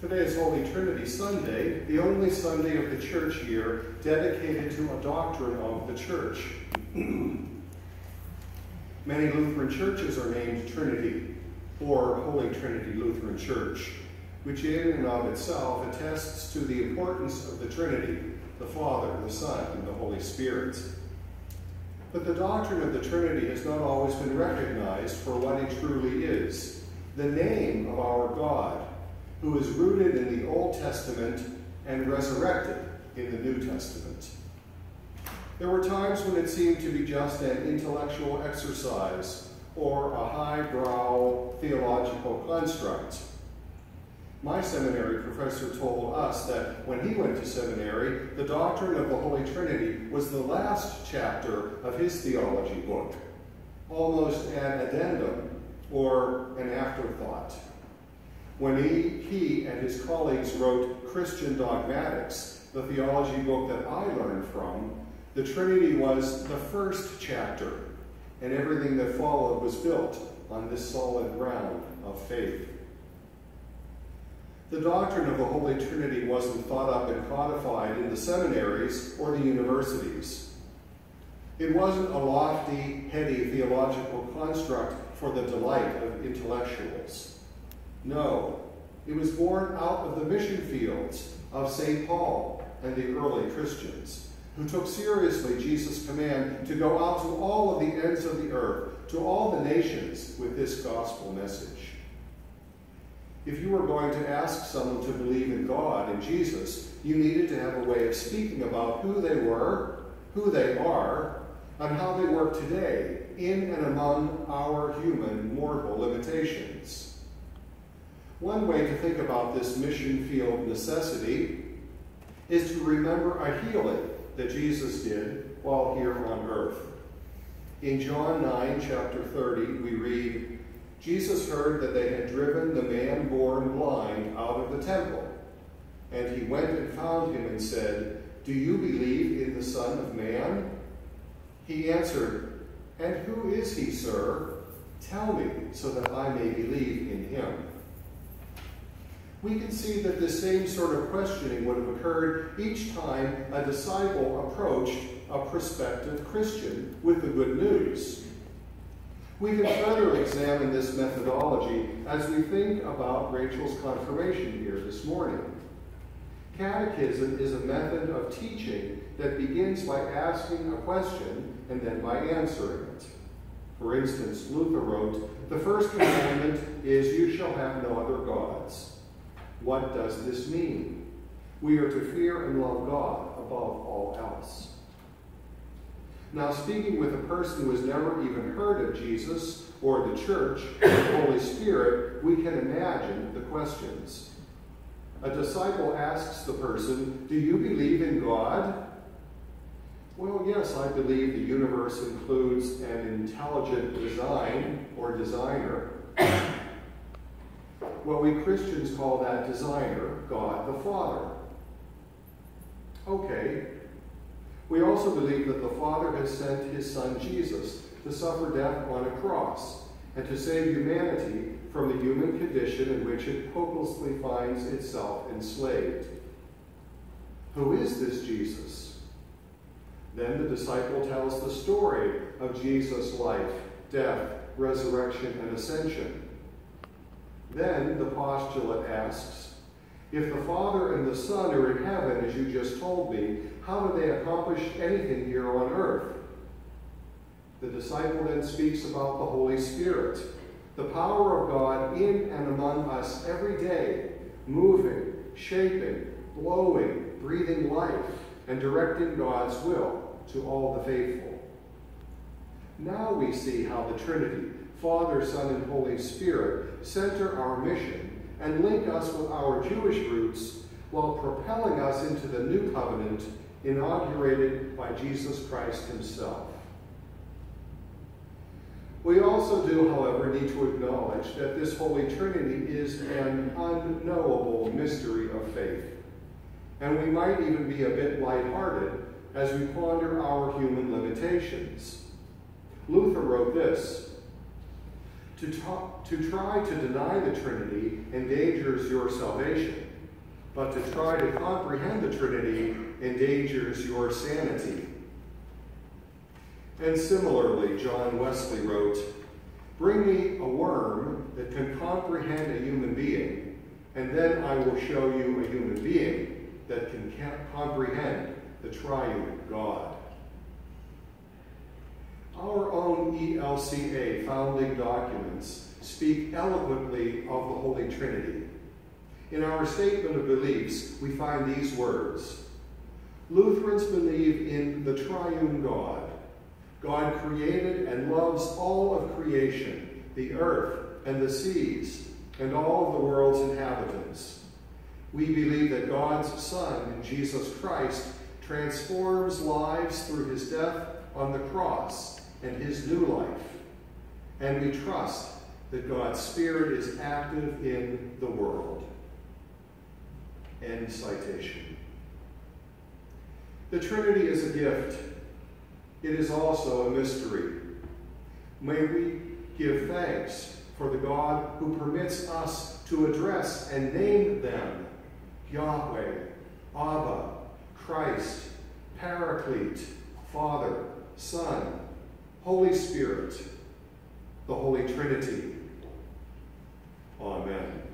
Today is Holy Trinity Sunday, the only Sunday of the church year dedicated to a doctrine of the church. Many Lutheran churches are named Trinity or Holy Trinity Lutheran Church, which in and of itself attests to the importance of the Trinity, the Father, the Son, and the Holy Spirit. But the doctrine of the Trinity has not always been recognized for what it truly is, the name of our God, who is rooted in the Old Testament and resurrected in the New Testament. There were times when it seemed to be just an intellectual exercise or a highbrow theological construct. My seminary professor told us that when he went to seminary, the doctrine of the Holy Trinity was the last chapter of his theology book, almost an addendum or an afterthought. When he, he and his colleagues wrote Christian Dogmatics, the theology book that I learned from, the Trinity was the first chapter, and everything that followed was built on this solid ground of faith. The doctrine of the Holy Trinity wasn't thought up and codified in the seminaries or the universities. It wasn't a lofty, heady theological construct for the delight of intellectuals. No, it was born out of the mission fields of St. Paul and the early Christians, who took seriously Jesus' command to go out to all of the ends of the earth, to all the nations with this gospel message. If you were going to ask someone to believe in God and Jesus, you needed to have a way of speaking about who they were, who they are, and how they work today in and among our human mortal limitations. One way to think about this mission field necessity is to remember a healing that Jesus did while here on earth. In John 9, chapter 30, we read, Jesus heard that they had driven the man born blind out of the temple. And he went and found him and said, Do you believe in the Son of Man? He answered, And who is he, sir? Tell me, so that I may believe in him we can see that the same sort of questioning would have occurred each time a disciple approached a prospective Christian with the good news. We can further examine this methodology as we think about Rachel's confirmation here this morning. Catechism is a method of teaching that begins by asking a question and then by answering it. For instance, Luther wrote, The first commandment is, You shall have no other gods. What does this mean? We are to fear and love God above all else. Now, speaking with a person who has never even heard of Jesus or the church or the Holy Spirit, we can imagine the questions. A disciple asks the person, Do you believe in God? Well, yes, I believe the universe includes an intelligent design or designer what we Christians call that designer, God the Father. Okay. We also believe that the Father has sent his Son Jesus to suffer death on a cross and to save humanity from the human condition in which it hopelessly finds itself enslaved. Who is this Jesus? Then the disciple tells the story of Jesus' life, death, resurrection, and ascension. Then the postulate asks, if the Father and the Son are in heaven, as you just told me, how do they accomplish anything here on earth? The disciple then speaks about the Holy Spirit, the power of God in and among us every day, moving, shaping, blowing, breathing life, and directing God's will to all the faithful. Now we see how the Trinity Father, Son, and Holy Spirit center our mission and link us with our Jewish roots while propelling us into the new covenant inaugurated by Jesus Christ himself. We also do, however, need to acknowledge that this Holy Trinity is an unknowable mystery of faith. And we might even be a bit lighthearted as we ponder our human limitations. Luther wrote this to, talk, to try to deny the Trinity endangers your salvation, but to try to comprehend the Trinity endangers your sanity. And similarly, John Wesley wrote, Bring me a worm that can comprehend a human being, and then I will show you a human being that can comprehend the triune God. Our own ELCA founding documents speak eloquently of the Holy Trinity. In our statement of beliefs, we find these words Lutherans believe in the triune God. God created and loves all of creation, the earth and the seas, and all of the world's inhabitants. We believe that God's Son, Jesus Christ, transforms lives through his death on the cross and his new life. And we trust that God's Spirit is active in the world. End citation. The Trinity is a gift. It is also a mystery. May we give thanks for the God who permits us to address and name them Yahweh, Abba, Christ, Paraclete, Father, Son, Holy Spirit, the Holy Trinity. Amen.